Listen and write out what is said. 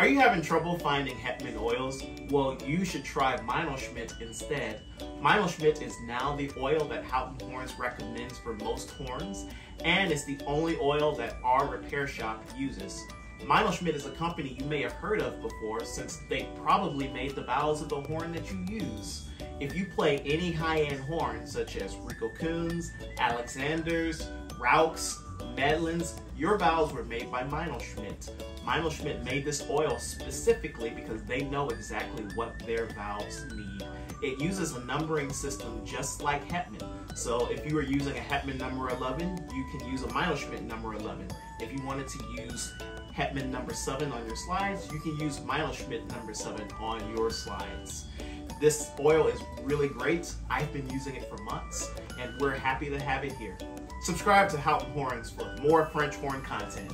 Are you having trouble finding Hetman oils? Well, you should try Meinl-Schmidt instead. Meinl-Schmidt is now the oil that Houghton Horns recommends for most horns, and it's the only oil that our repair shop uses. Meinl-Schmidt is a company you may have heard of before since they probably made the valves of the horn that you use. If you play any high-end horn, such as Rico Kuhn's, Alexander's, Rauch's, Medlin's, your valves were made by Meinl Schmidt. Meinl Schmidt made this oil specifically because they know exactly what their valves need. It uses a numbering system just like Hetman. So if you were using a Hetman number 11, you can use a Meinl Schmidt number 11. If you wanted to use Hetman number 7 on your slides, you can use Meinl Schmidt number 7 on your slides. This oil is really great. I've been using it for months, and we're happy to have it here. Subscribe to Houghton Horns for more French horn content.